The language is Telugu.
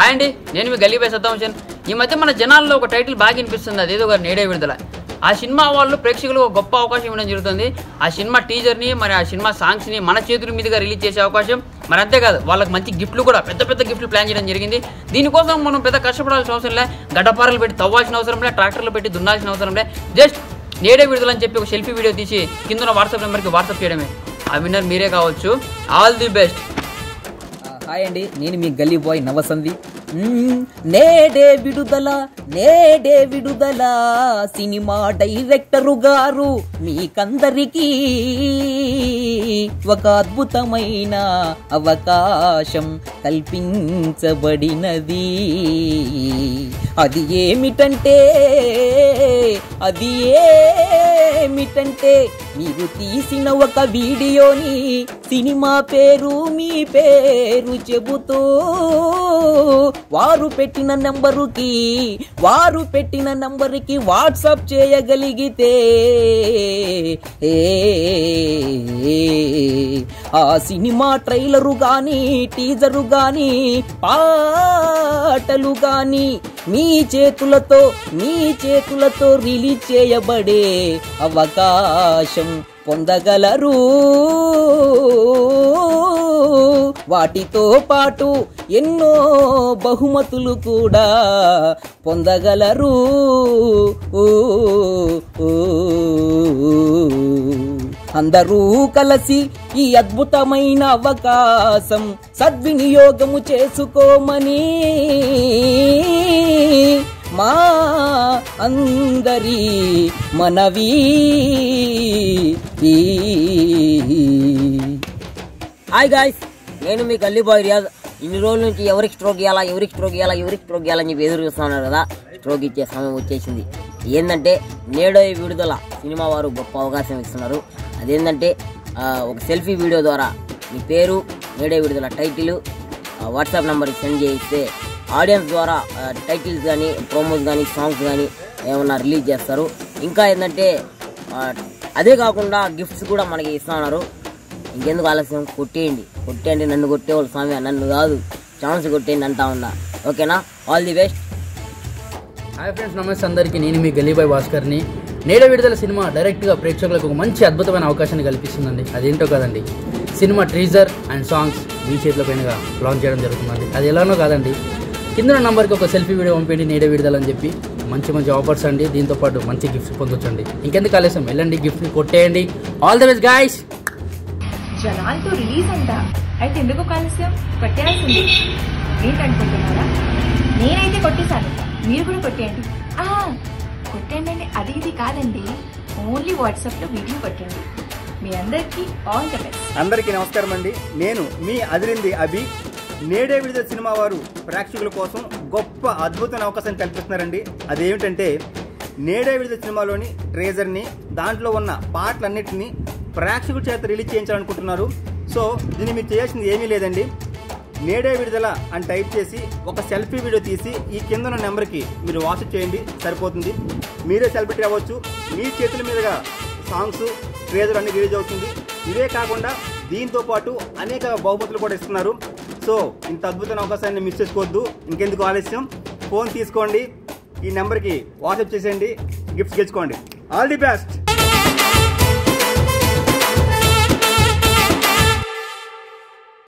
హాయ్ అండి నేను మీ గలీబాయ్ సద్దాం హుసేన్ ఈ మధ్య మన జనాల్లో ఒక టైటిల్ బాగా వినిపిస్తుంది అదేదో ఒక నేడే విడుదల. ఆ సినిమా వాళ్ళు ప్రేక్షకులకు ఒక గొప్ప అవకాశం ఇవ్వడం జరుగుతుంది. ఆ సినిమా టీజర్ని మరి ఆ సినిమా సాంగ్స్ని మన చేతుల మీదుగా రిలీజ్ చేసే అవకాశం. మరి అంతేకాదు వాళ్ళకి మంచి గిఫ్ట్లు కూడా పెద్ద పెద్ద గిఫ్ట్లు ప్లాన్ చేయడం జరిగింది. దీనికోసం మనం పెద్ద కష్టపడాల్సిన అవసరం లే. గడ్డపారలు పెట్టి తవ్వాల్సిన అవసరం లే ట్రాక్టర్లు పెట్టి దున్నాల్సిన అవసరం లే. జస్ట్ నేడే విడుదల అని చెప్పి ఒక సెల్ఫీ వీడియో తీసి కింద వాట్సాప్ నెంబర్కి వాట్సాప్ చేయడమే. ఆ విన్నర్ మీరే కావచ్చు. All the best. హాయ్ అండి. నేను మీ గల్లీ బాయ్ నవసంది నేడే విడుదల నేడే విడుదల సినిమా డైరెక్టరు గారు మీకందరికీ ఒక అద్భుతమైన అవకాశం కల్పించబడినది. అది ఏమిటంటే అది ఏమిటంటే మీరు తీసిన ఒక వీడియోని సినిమా పేరు మీ పేరు చెబుతూ వారు పెట్టిన నంబరుకి వారు పెట్టిన నంబరుకి వాట్సాప్ చేయగలిగితే ఆ సినిమా ట్రైలరు గాని టీజరు గాని పాటలు గాని మీ చేతులతో మీ చేతులతో రిలీజ్ చేయబడే అవకాశం పొందగలరు. వాటితో పాటు ఎన్నో బహుమతులు కూడా పొందగలరు. అందరూ కలిసి ఈ అద్భుతమైన అవకాశం సద్వినియోగము చేసుకోమని మా అందరి మనవి. హాయ్ గాయ్స్ నేను మీ గల్లీ బాయ్ రియాజ్. ఇన్ని రోజుల నుంచి ఎవరికి స్ట్రోక్ ఇవ్వాలా ఎవరికి స్ట్రోక్ ఇవ్వాలా ఎవరికి స్ట్రోక్ ఇవ్వాలని చెప్పి ఎదురు చూస్తున్నారు కదా. స్ట్రోక్ ఇచ్చే సమయం వచ్చేసింది. ఏంటంటే నేడో విడుదల సినిమా వారు గొప్ప అవకాశం ఇస్తున్నారు. అదేంటంటే ఒక సెల్ఫీ వీడియో ద్వారా మీ పేరు నేడే విడుదల టైటిల్ వాట్సాప్ నెంబర్కి సెండ్ చేయిస్తే ఆడియన్స్ ద్వారా టైటిల్స్ కానీ ప్రోమోస్ కానీ సాంగ్స్ కానీ ఏమన్నా రిలీజ్ చేస్తారు. ఇంకా ఏంటంటే అదే కాకుండా గిఫ్ట్స్ కూడా మనకి ఇస్తున్నారు ఇంకెందుకు ఆలస్యం? కొట్టేయండి. కొట్టేయండి నన్ను కొట్టేవాళ్ళు స్వామి నన్ను కాదు. ఛాన్స్ కొట్టేయండి అంటా ఉన్నా. ఓకేనా? All the best hi friends నమస్తే అందరికీ. నేను మీ గలీబాయ్ భాస్కర్ని. నేడ విడుదల సినిమా డైరెక్ట్గా ప్రేక్షకులకు ఒక మంచి అద్భుతమైన అవకాశాన్ని కల్పిస్తుందండి. అదేంటో కదండి. సినిమా ట్రీజర్ అండ్ సాంగ్స్ మీ చేతుల పైనగా లాంచ్ చేయడం జరుగుతుందండి. అది ఎలానో కాదండి. కింద నంబర్కి ఒక సెల్ఫీ వీడియో పంపేయండి నేడే విడుదల అని చెప్పి. మంచి మంచి ఆఫర్స్ అండి. దీంతో పాటు మంచి గిఫ్ట్స్ పొందొచ్చండి. ఇంకెందుకు ఆలస్యం? వెళ్ళండి గిఫ్ట్ని కొట్టేయండి. ఆల్ ద బెస్ట్ గాయస్ జనాలతో రిలీజ్ అంట అయితే ఎందుకు కాలుష్యం కొట్టేయాల్సింది. ఏంటనుకుంటున్నారా? నేనైతే కొట్టేశాను. మీరు కూడా కొట్టేయండి. ఆ, కొట్టండి అండి అది ఇది కాదండి. ఓన్లీ వాట్సాప్లో వీడియో కొట్టండి మీ అందరికీ ఆల్ ద బెస్ట్ అందరికీ నమస్కారం అండి నేను మీ అదిరింది అభి. నేడే విడుదల సినిమా వారు ప్రేక్షకుల కోసం గొప్ప అద్భుతమైన అవకాశం కల్పిస్తున్నారండి. అదేమిటంటే నేడే విడుదల సినిమాలోని ట్రేజర్ని దాంట్లో ఉన్న పాటలన్నిటిని ప్రేక్షకుల చేత రిలీజ్ చేయించాలనుకుంటున్నారు. సో దీన్ని మీరు చేయాల్సింది ఏమీ లేదండి. నేడే విడుదల అని టైప్ చేసి ఒక సెల్ఫీ వీడియో తీసి ఈ కింద ఉన్న నెంబర్కి మీరు వాట్సాప్ చేయండి సరిపోతుంది. మీరే సెలబ్రిటీ అవ్వచ్చు. మీ చేతుల మీదుగా సాంగ్స్ ట్రేజర్ అన్ని రిలీజ్ అవుతుంది. ఇవే కాకుండా దీంతో పాటు అనేక బహుమతులు కూడా ఇస్తున్నారు. సో ఇంత అద్భుతమైన అవకాశాన్ని మిస్ చేసుకోవద్దు. ఇంకెందుకు ఆలస్యం? ఫోన్ తీసుకోండి. ఈ నెంబర్కి వాట్సాప్ చేసేయండి. గిఫ్ట్స్ గెలుచుకోండి. All the best!